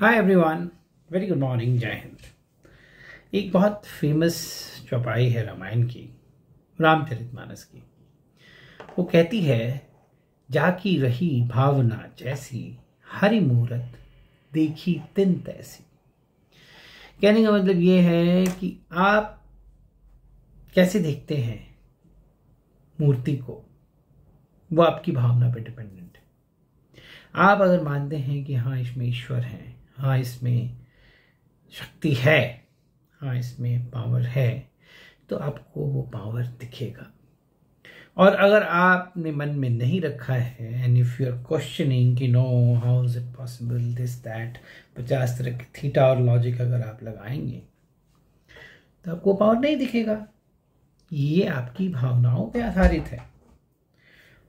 Hi everyone very good morning जय हिंद एक बहुत फ़ेमस चौपाई है रामायण की रामचरितमानस की। वो कहती है, जाकी रही भावना जैसी, हरि मूरत देखी तिन तैसी। कहने का मतलब ये है कि आप कैसे देखते हैं मूर्ति को? वो आपकी भावना पे डिपेंडेंट है। आप अगर मानते हैं कि हाँ इसमें ईश्वर है हाँ इसमें शक्ति है। हाँ इसमें पावर है। तो आपको वो पावर दिखेगा। और अगर आपने मन में नहीं रखा है and if you are questioning कि no how is it possible this that पचास तरह की थीटा और लॉजिक अगर आप लगाएँगे तो आपको पावर नहीं दिखेगा। ये आपकी भावनाओं पे आधारित है।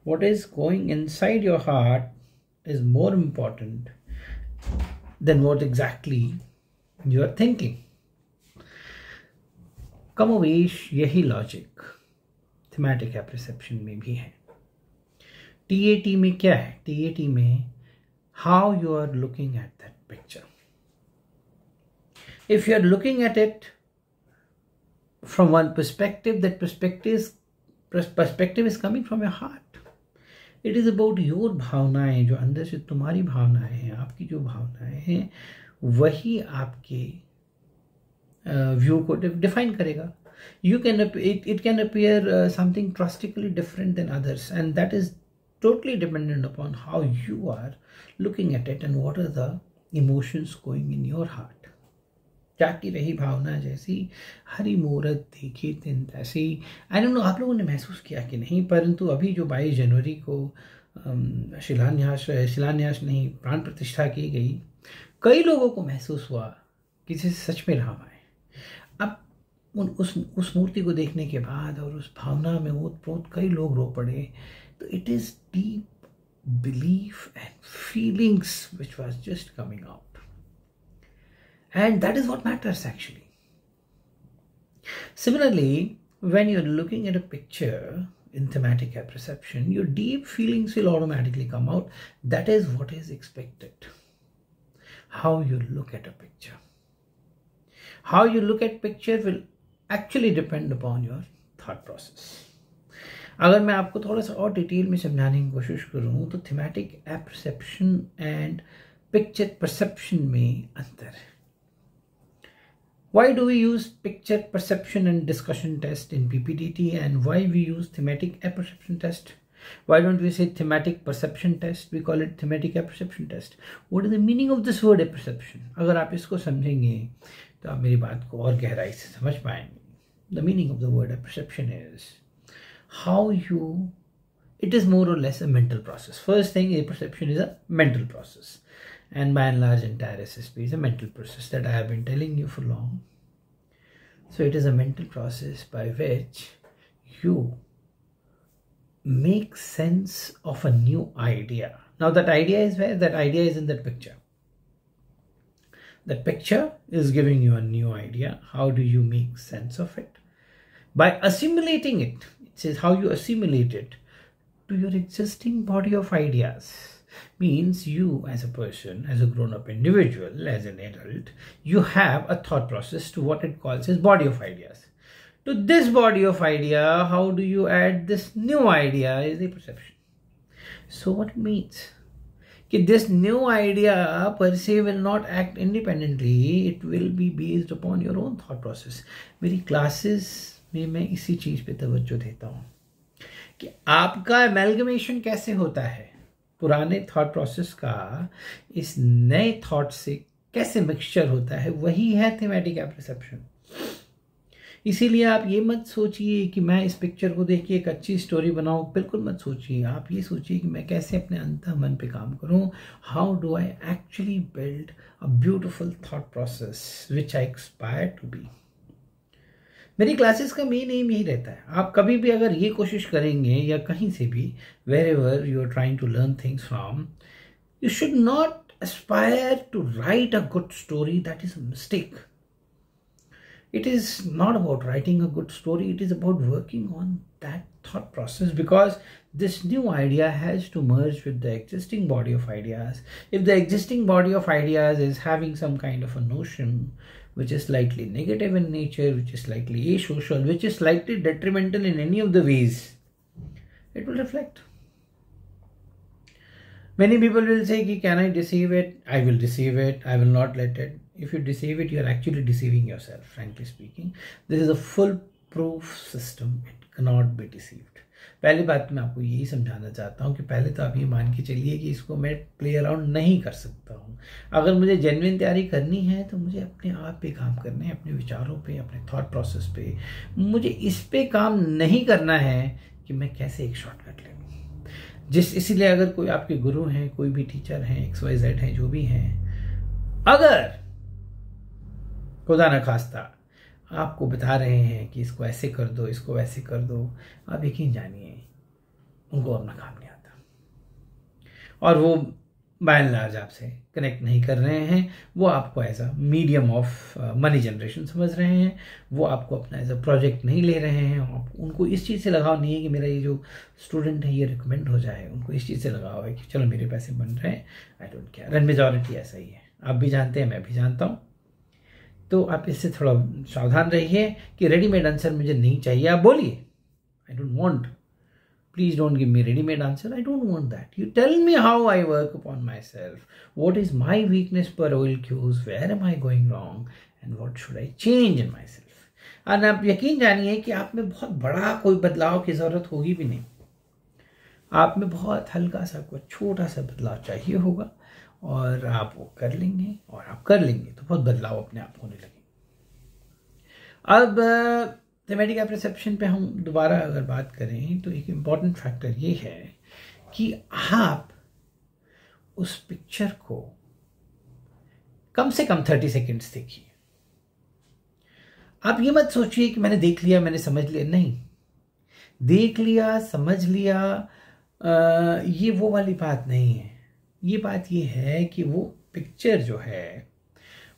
What is going inside your heart is more important than what exactly you are thinking. कमोवेश यही लॉजिक थीमेटिक एप्रिसेप्शन में भी है टीएटी में क्या है टीएटी में how you are looking at that picture if you are looking at it from one perspective that perspective perspective is coming from your heart It is about your भावनाएँ, जो अंदर से तुम्हारी भावनाएँ हैं, आपकी जो भावनाएँ हैं, वही आपके व्यू को डिफाइन करेगा। You can it it can appear something drastically different than others and that is totally dependent upon how you are looking at it and what are the emotions going in your heart जाती रही भावना जैसी, हरी मूर्त देखी दिन तैसी। I don't know आप लोगों ने महसूस किया कि नहीं? परंतु अभी जो बाईस जनवरी को शिलान्यास शिलान्यास नहीं, प्राण प्रतिष्ठा की गई, कई लोगों को महसूस हुआ कि जैसे सच में राम आए। अब उन, उस उस मूर्ति को देखने के बाद और उस भावना में ओत प्रोत कई लोग रो पड़े। तो it is deep belief and feelings which was just coming out And that is what matters actually. Similarly, when you're looking at a picture in thematic apperception, your deep feelings will automatically come out. That is what is expected. How you look at a picture. How you look at picture will actually depend upon your thought process. अगर मैं आपको थोड़ा सा और detail में समझाने की कोशिश करूँ तो thematic apperception and picture perception में अंतर है why do we use picture perception and discussion test in PPDT and why we use thematic apperception test? Why don't we say thematic perception test? We call it thematic apperception test. What is the meaning of this word apperception? अगर आप इसको समझेंगे तो आप मेरी बात को और गहराई से समझ पाएंगे The meaning of the word apperception is how you it is more or less a mental process. First thing, a perception is a mental process and by and large entire SSP is a mental process that I have been telling you for long. So it is a mental process by which you make sense of a new idea. Now that idea is where? That idea is in that picture. The picture is giving you a new idea. How do you make sense of it? By assimilating it. It says how you assimilate it to your existing body of ideas means you as a person, as a grown-up individual, as an adult, you have a thought process to what it calls as body of ideas. To this body of idea, how do you add this new idea is a perception. So what it means? That this new idea per se will not act independently, it will be based upon your own thought process. मेरी classes में मैं इसी चीज़ पे तवज्जो देता हूँ कि आपका एमेलगमेशन कैसे होता है पुराने थॉट प्रोसेस का इस नए थॉट से कैसे मिक्सचर होता है, वही है थीमेटिक एप्रिसेप्शन इसीलिए आप ये मत सोचिए कि मैं इस पिक्चर को देख के एक अच्छी स्टोरी बनाऊँ, बिल्कुल मत सोचिए। आप ये सोचिए कि मैं कैसे अपने अंत मन पे काम करूँ। How do I actually build a beautiful thought process which I expire to be मेरी क्लासेस का मेन एम यही रहता है। आप कभी भी अगर ये कोशिश करेंगे या कहीं से भी wherever you are trying to learn things from you should not aspire to write a good story that is a stake it is not about writing a good story it is about working on that thought process because this new idea has to merge with the existing body of ideas. If the existing body of ideas is having some kind of a notion which is slightly negative in nature, which is slightly asocial, which is slightly detrimental in any of the ways, it will reflect. Many people will say, Can I deceive it? I will deceive it. I will not let it. If you deceive it, you are actually deceiving yourself, frankly speaking. This is a full proof system. It cannot be deceived. पहली बात मैं आपको यही समझाना चाहता हूँ कि पहले तो आप ये मान के चलिए कि इसको मैं प्ले अराउंड नहीं कर सकता हूँ। अगर मुझे जेनविन तैयारी करनी है तो मुझे अपने आप पे काम करना है, अपने विचारों पे, अपने थॉट प्रोसेस पे। मुझे इस पे काम नहीं करना है कि मैं कैसे एक शॉर्टकट ले लूँ। जिस, इसीलिए अगर कोई आपके गुरु हैं, कोई भी टीचर हैं एक्स वाई जेड हैं, जो भी हैं, अगर खुदा न खास्ता आपको बता रहे हैं कि इसको ऐसे कर दो, इसको वैसे कर दो। आप यकीन जानिए, उनको अपना काम नहीं आता। और वो बाय लार्ज आपसे कनेक्ट नहीं कर रहे हैं। वो आपको as a medium of money generation समझ रहे हैं। वो आपको अपना एज अ प्रोजेक्ट नहीं ले रहे हैं। आप, उनको इस चीज़ से लगाव नहीं है कि मेरा ये जो स्टूडेंट है, ये रिकमेंड हो जाए। उनको इस चीज़ से लगाव है कि चलो मेरे पैसे बन रहे हैं I don't care run majority ऐसा ही है। आप भी जानते हैं, मैं भी जानता हूँ। तो आप इससे थोड़ा सावधान रहिए कि रेडीमेड आंसर मुझे नहीं चाहिए। आप बोलिए। I don't want please don't give me readymade answer I don't want that you tell me how I work upon myself what is my weakness पर ओइल cues where am I going wrong and what should I change in myself और आप यकीन जानिए कि आप में बहुत बड़ा कोई बदलाव की ज़रूरत होगी भी नहीं। आप में बहुत हल्का सा कोई छोटा सा बदलाव चाहिए होगा। और आप वो कर लेंगे और आप कर लेंगे तो बहुत बदलाव अपने आप होने लगे अब थेमेटिक परसेप्शन पे हम दोबारा अगर बात करें तो एक इंपॉर्टेंट फैक्टर ये है कि आप उस पिक्चर को कम से कम थर्टी सेकेंड्स देखिए। आप ये मत सोचिए कि मैंने देख लिया मैंने समझ लिया नहीं। देख लिया समझ लिया आ, ये वो वाली बात नहीं है। ये बात ये है कि वो पिक्चर जो है,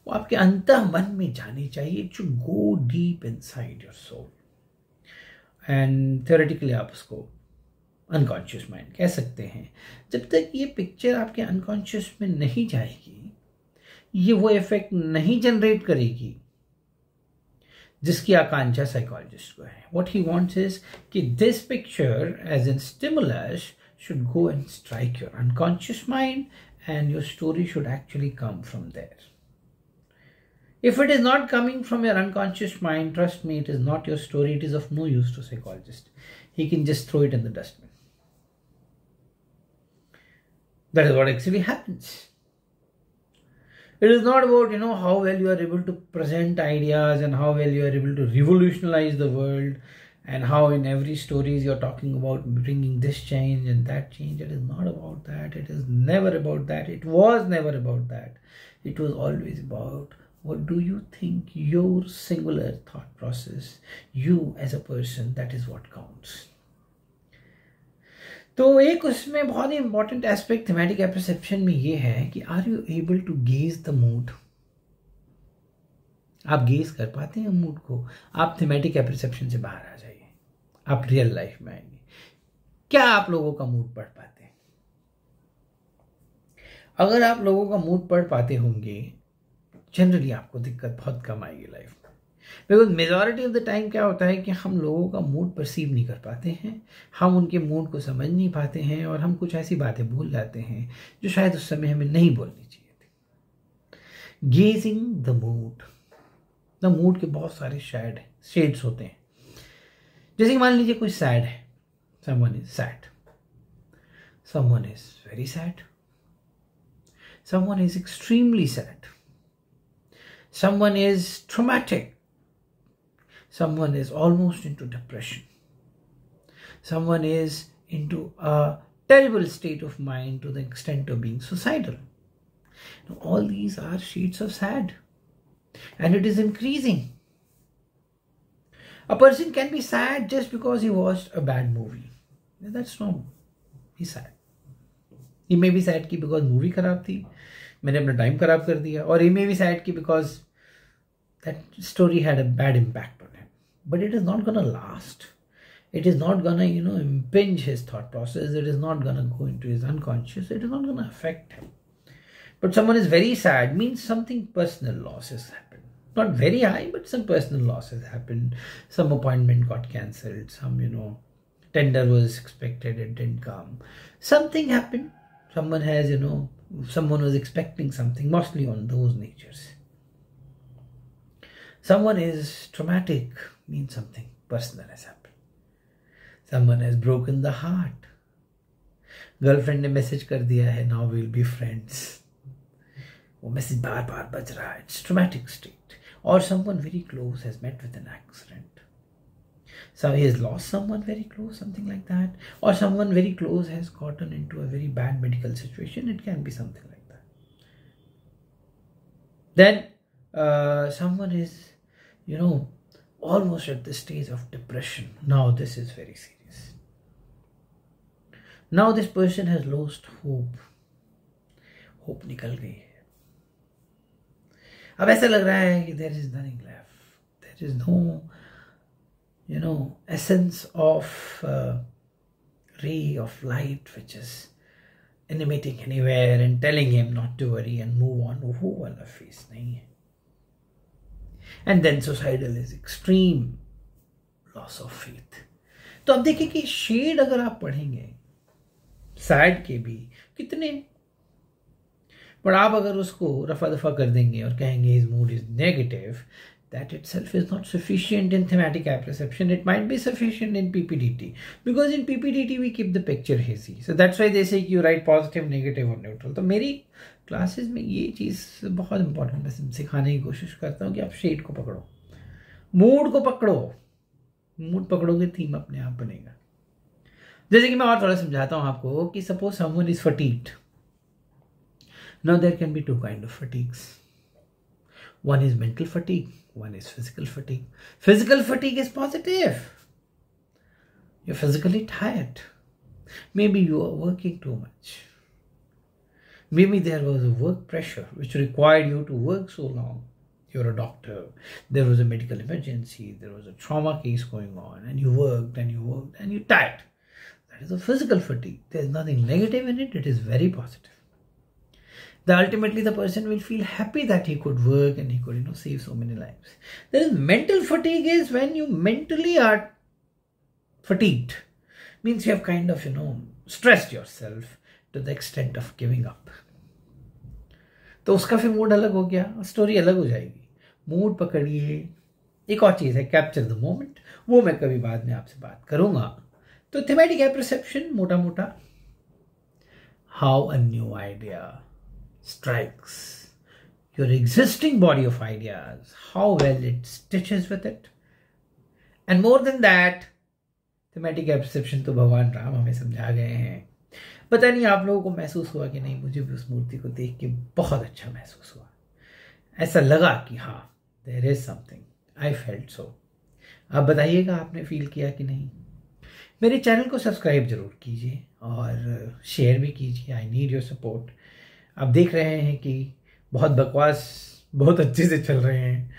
वो आपके अंत मन में जानी चाहिए to go deep inside your soul and theoretically आप उसको अनकॉन्शियस माइंड कह सकते हैं। जब तक ये पिक्चर आपके अनकॉन्शियस में नहीं जाएगी, ये वो इफ़ेक्ट नहीं जनरेट करेगी, जिसकी आकांक्षा साइकोलॉजिस्ट को है। वॉट ही वॉन्ट्स इज़ कि this picture as an stimulus should go and strike your unconscious mind and your story should actually come from there. If it is not coming from your unconscious mind, trust me, it is not your story. It is of no use to psychologist. He can just throw it in the dustbin. That is what actually happens. It is not about, you know, how well you are able to present ideas and how well you are able to revolutionize the world and how in every stories you're talking about bringing this change and that change it is not about that it is never about that it was never about that it was always about what do you think your singular thought process you as a person that is what counts तो एक उसमें बहुत ही important aspect thematic apperception में ये है कि are you able to gauge the mood आप गेज कर पाते हैं मूड को। आप थीमेटिक एपरसेप्शन से बाहर आ जाइए। आप रियल लाइफ में आएँगे। क्या आप लोगों का मूड पढ़ पाते हैं? अगर आप लोगों का मूड पढ़ पाते होंगे जनरली आपको दिक्कत बहुत कम आएगी लाइफ में। Because majority of the time क्या होता है कि हम लोगों का मूड परसीव नहीं कर पाते हैं। हम उनके मूड को समझ नहीं पाते हैं और हम कुछ ऐसी बातें भूल जाते हैं जो शायद उस समय हमें नहीं बोलनी चाहिए थी। Gauging the mood the mood के बहुत सारे शेड शेड्स होते हैं। जैसे कि मान लीजिए कोई सैड है। Someone is sad someone is very sad someone is extremely sad someone is traumatic someone is almost into depression someone is into a terrible state of mind to the extent of being suicidal all these are shades of sad and it is increasing A person can be sad just because he watched a bad movie. That's normal. He's sad. He may be sad कि because movie खराब थी मैंने अपना time खराब कर दिया और he may be sad कि because that story had a bad impact on him. But it is not gonna last. it is not gonna you know impinge his thought process it is not gonna go into his unconscious it is not gonna affect him but someone is very sad means something personal loss has happened not very high but some personal loss has happened some appointment got cancelled some you know tender was expected it didn't come something happened someone has you know someone was expecting something mostly on those natures someone is traumatic means something personal has happened someone has broken the heart girlfriend ने message कर दिया है now will be friends वो message बार बार बज रहा है it's traumatic state और someone very close has met with an accident so he has lost someone very close something like that or someone very close has gotten into a very bad medical situation it can be something like that then uh, someone is you know almost at the stage of depression now this is very serious now this person has lost hope hope निकल गई है अब ऐसे लग रहा है कि there is nothing left there is no you know essence of ray of light which is animating anywhere and telling him not to worry and move on वो वाला फेस नहीं है and then suicidal is extreme loss of faith तो अब देखिए कि shade अगर आप पढ़ेंगे साइड के भी, कितने पर आप अगर उसको रफा दफ़ा कर देंगे और कहेंगे is mood is negative that itself is not sufficient in thematic apperception. It might be sufficient in PPDT because in PPDT we keep the picture hazy. So that's why they say you write positive, negative or neutral. तो मेरी classes में ये चीज़ बहुत important मैं सिखाने की कोशिश करता हूँ कि आप शेड को पकड़ो मूड को पकड़ो मूड पकड़ोगे थीम अपने आप बनेगा जैसे कि मैं और थोड़ा समझाता हूँ आपको कि suppose someone is fatigued Now there can be two kind of fatigues. One is mental fatigue, one is physical fatigue. Physical fatigue is positive. You're physically tired. Maybe you are working too much. Maybe there was a work pressure which required you to work so long. You're a doctor. There was a medical emergency. There was a trauma case going on, and you worked and you worked and you tired. That is a physical fatigue. There's nothing negative in it, it is very positive. The ultimately the person will feel happy that he could work and he could, you know, save so many lives. There is mental fatigue is when you mentally are fatigued. Means you have kind of, you know, stressed yourself to the extent of giving up. तो उसका फिर mood अलग हो गया story अलग हो जाएगी mood पकड़िए एक और चीज़ है कैप्चर द मोमेंट वो मैं कभी बाद में आपसे बात करूंगा तो थीमेटिक एप्रिसेप्शन मोटा मोटा how a new idea strikes. Your existing body of ideas, how well it stitches with it. And more than that, thematic apperception तो भगवान राम हमें समझा गए हैं। पता नहीं आप लोगों को महसूस हुआ कि नहीं मुझे भी उस मूर्ति को देख के बहुत अच्छा महसूस हुआ। ऐसा लगा कि हाँ there is something I felt so आप बताइएगा आपने फील किया कि नहीं? मेरे चैनल को सब्सक्राइब ज़रूर कीजिए और शेयर भी कीजिए। आई नीड योर सपोर्ट आप देख रहे हैं कि बहुत बकवास, बहुत अच्छे से चल रहे हैं।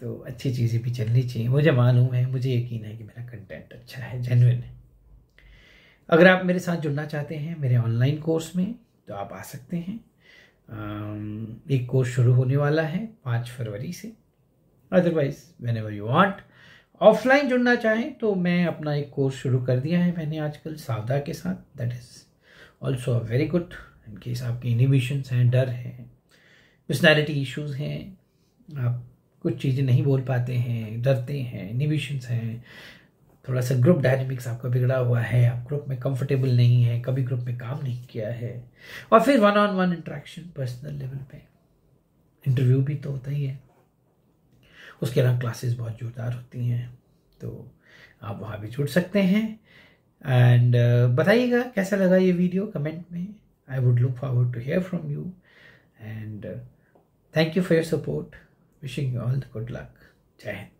तो अच्छी चीज़ें भी चलनी चाहिए। मुझे मालूम है, मुझे यकीन है कि मेरा कंटेंट अच्छा है जेनविन है। अगर आप मेरे साथ जुड़ना चाहते हैं मेरे ऑनलाइन कोर्स में तो आप आ सकते हैं। एक कोर्स शुरू होने वाला है पाँच फरवरी से। Otherwise whenever you want offline जुड़ना चाहें तो मैं अपना एक कोर्स शुरू कर दिया है मैंने आजकल सावधा के साथ। That is also a very good in आपके इनिबिशंस हैं डर हैं पर्सनैलिटी इश्यूज़ हैं आप कुछ चीज़ें नहीं बोल पाते हैं डरते हैं इनिबिशंस हैं थोड़ा सा ग्रुप डायनेमिक्स आपका बिगड़ा हुआ है आप ग्रुप में कंफर्टेबल नहीं है कभी ग्रुप में काम नहीं किया है और फिर one on one interaction personal level पे। इंटरव्यू भी तो होता ही है। उसके अलावा क्लासेस बहुत जोरदार होती हैं तो आप वहाँ भी जुड़ सकते हैं। एंड uh, बताइएगा कैसा लगा ये वीडियो कमेंट में? I would look forward to hear from you. And uh, thank you for your support. Wishing you all the good luck. Jai